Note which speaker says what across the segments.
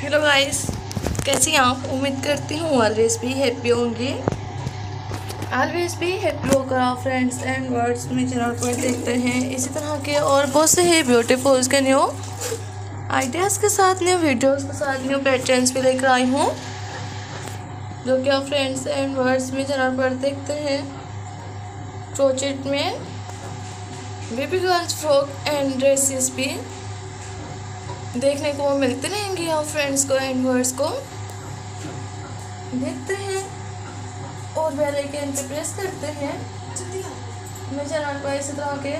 Speaker 1: Hello guys कैसी हैं आप? उम्मीद करती हूँ ऑलवेज भी हैप्पी होंगी। ऑलवेज भी हैप्पी आप फ्रेंड्स एंड वर्ड्स में चैनल पर देखते हैं। इसी तरह के और बहुत से ही ब्यूटीफुल के न्यू आइडियाज़ के साथ न्यू वीडियोस के साथ न्यू पैटर्न्स भी लेकर आई हूँ। जो कि आप फ्रेंड्स एंड वर्ड्स में चैनल पर देखते हैं। प्रोजेक्ट में। Baby girls frock and dresses भी। देखने को मिलते रहेंगे आप फ्रेंड्स को एंड वर्ड्स को। देखते हैं। और बेल आइकन पे प्रेस करते हैं। मैं इसी तरह के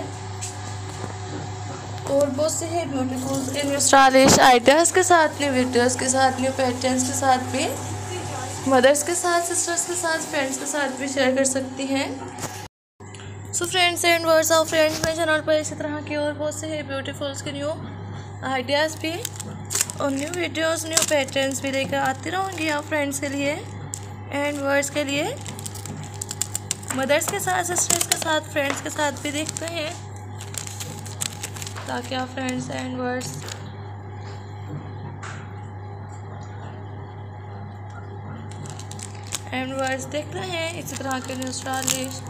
Speaker 1: और बहुत से है। ब्यूटीफुल स्टाइलिश आइडियाज़ के साथ न्यू वीडियोस के साथ न्यू पैटर्न्स के साथ भी। मदर्स के साथ सिस्टर्स के साथ फ्रेंड्स के साथ भी शेयर कर सकती हैं। So friends and words of friends मेरे चैनल पर इसी तरह की और बहुत से है ब्यूटीफुल्स के न्यू आइडियाज़ भी और न्यू वीडियोस न्यू पैटर्न्स भी लेकर आती रहूँगी आप फ्रेंड्स के लिए एंड वर्ड्स के लिए। मदर्स के साथ सिस्टर्स के साथ फ्रेंड्स के साथ भी देखते हैं ताकि आप friends and words and words देखते हैं। इसी तरह के न्यू स्टाइलिश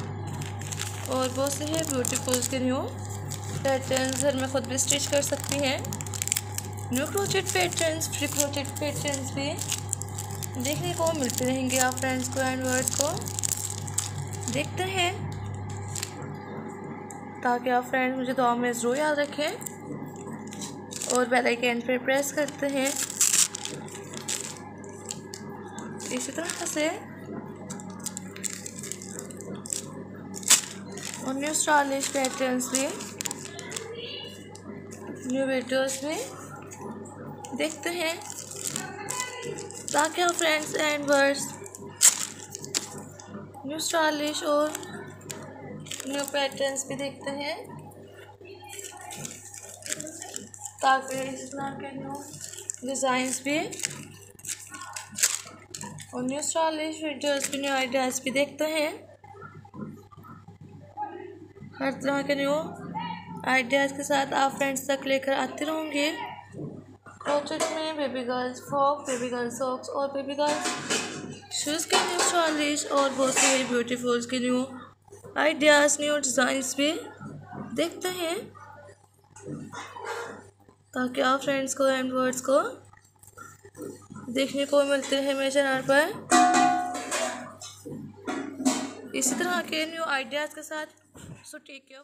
Speaker 1: और बहुत से हैं ब्यूटीफुल्स के न्यू पैटर्न्स घर में खुद भी स्टिच कर सकती हैं। New crochet patterns free crochet patterns भी देखने को मिलते रहेंगे आप फ्रेंड्स को एंड वर्ड को। देखते हैं, ताकि आप फ्रेंड्स मुझे दो में ज़रूर याद रखें। और बेल आइकन पर प्रेस करते हैं। इसी तरह से। और न्यू स्टाइलिश पैटर्न्स भी। न्यू वीडियोस में देखते हैं। ताकि friends and words new stylish और न्यू पैटर्न्स भी देखते हैं। ताकि इस तरह के न्यू डिज़ाइंस भी और न्यू स्टाइलिश वीडियोस भी न्यू आइडियाज़ भी देखते हैं। हर तरह के न्यू आइडियाज़ के साथ आप फ्रेंड्स तक लेकर आते रहूँगी। क्रोचेट में baby girls frock baby girls socks और बेबी गर्ल्स शूज़ के न्यू स्टाइलिश और बहुत से ब्यूटीफुल्स के न्यू आइडियाज़ न्यू डिज़ाइंस भी देखते हैं। ताकि आप फ्रेंड्स को एंड वर्ड्स को देखने को मिलते हैं मेरे चैनल पर। इसी तरह के न्यू आइडियाज़ के साथ सो टेक केयर